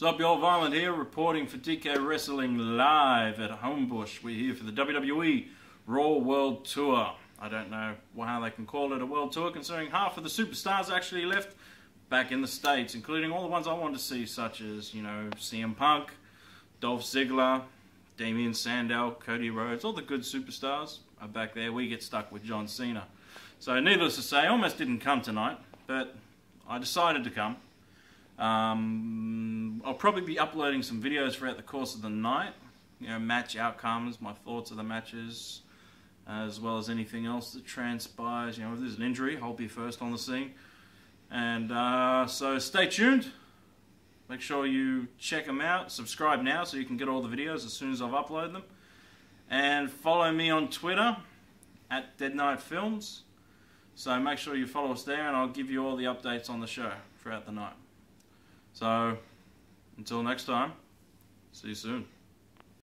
What's up, y'all? Violent here, reporting for DK Wrestling live at Homebush. We're here for the WWE Raw World Tour. I don't know how they can call it a world tour, considering half of the superstars actually left back in the States, including all the ones I wanted to see, such as, you know, CM Punk, Dolph Ziggler, Damien Sandow, Cody Rhodes, all the good superstars are back there. We get stuck with John Cena. So, needless to say, I almost didn't come tonight, but I decided to come. Um, probably be uploading some videos throughout the course of the night. You know, match outcomes, my thoughts of the matches, as well as anything else that transpires. You know, if there's an injury, I'll be first on the scene. And uh, so stay tuned. Make sure you check them out. Subscribe now so you can get all the videos as soon as I've uploaded them. And follow me on Twitter at Dead Knight Films. So make sure you follow us there and I'll give you all the updates on the show throughout the night. So, until next time, see you soon.